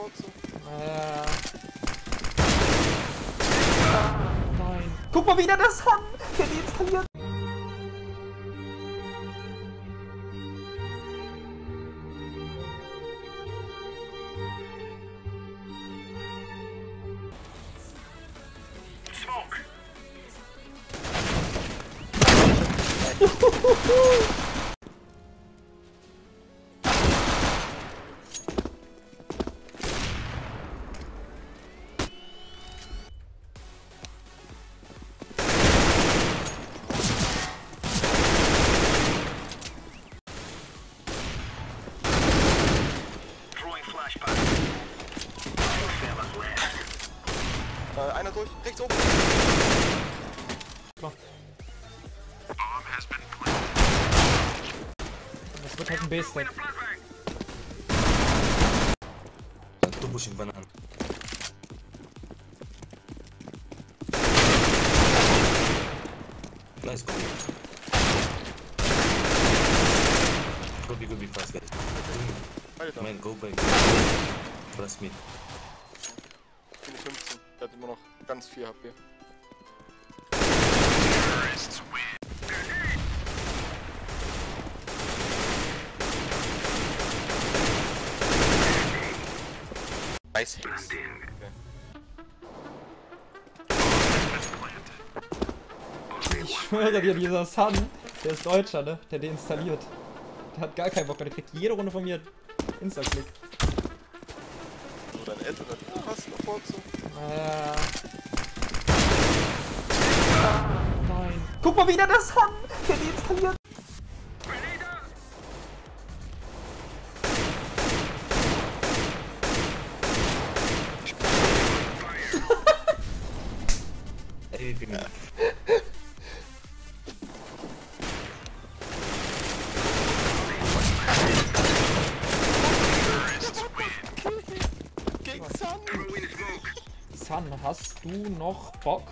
Furze. Äh. Nein. Guck mal wieder das Son, der deinstalliert. Äh, einer durch, rechts oben. Klar. Das wird halt ein B-Stack. Satu pushing banan. Nice, go. Go be, go be fast, guys. Man, go back. Trust me. Bin ich 15. Der hat immer noch ganz viel HP. Okay. Ich schwöre dir, dieser Sun, der ist Deutscher, ne? Der deinstalliert. Der hat gar keinen Bock mehr, der kriegt jede Runde von mir Insta-Klick. So, deine Eltern du hast eine Furze. Äh. Nein. Guck mal wieder das Son, der deinstalliert. Everything. Gegen Sun. Sun, hast du noch Bock?